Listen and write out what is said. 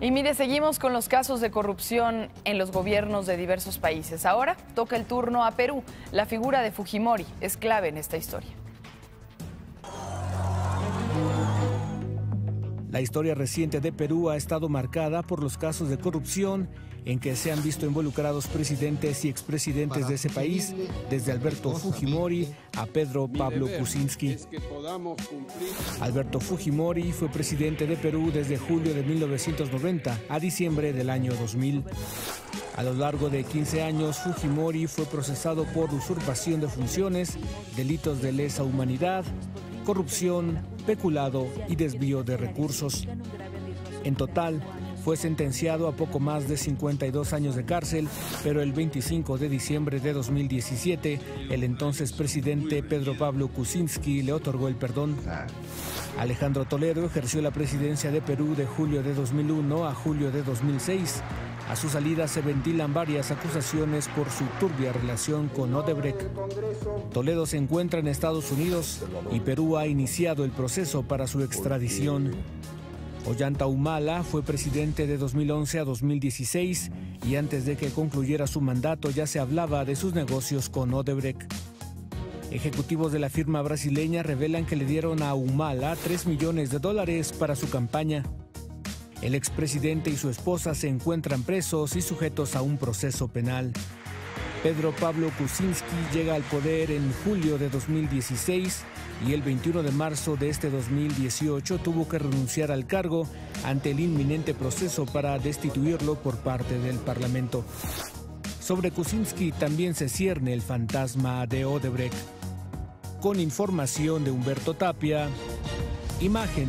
Y mire, seguimos con los casos de corrupción en los gobiernos de diversos países. Ahora toca el turno a Perú. La figura de Fujimori es clave en esta historia. La historia reciente de Perú ha estado marcada por los casos de corrupción en que se han visto involucrados presidentes y expresidentes de ese país, desde Alberto Fujimori a Pedro Pablo Kuczynski. Alberto Fujimori fue presidente de Perú desde julio de 1990 a diciembre del año 2000. A lo largo de 15 años, Fujimori fue procesado por usurpación de funciones, delitos de lesa humanidad, corrupción, peculado y desvío de recursos. En total, fue sentenciado a poco más de 52 años de cárcel, pero el 25 de diciembre de 2017, el entonces presidente Pedro Pablo Kuczynski le otorgó el perdón. Alejandro Toledo ejerció la presidencia de Perú de julio de 2001 a julio de 2006. A su salida se ventilan varias acusaciones por su turbia relación con Odebrecht. Toledo se encuentra en Estados Unidos y Perú ha iniciado el proceso para su extradición. Ollanta Humala fue presidente de 2011 a 2016 y antes de que concluyera su mandato ya se hablaba de sus negocios con Odebrecht. Ejecutivos de la firma brasileña revelan que le dieron a Humala 3 millones de dólares para su campaña. El expresidente y su esposa se encuentran presos y sujetos a un proceso penal. Pedro Pablo Kuczynski llega al poder en julio de 2016 y el 21 de marzo de este 2018 tuvo que renunciar al cargo ante el inminente proceso para destituirlo por parte del Parlamento. Sobre Kuczynski también se cierne el fantasma de Odebrecht. Con información de Humberto Tapia, imagen.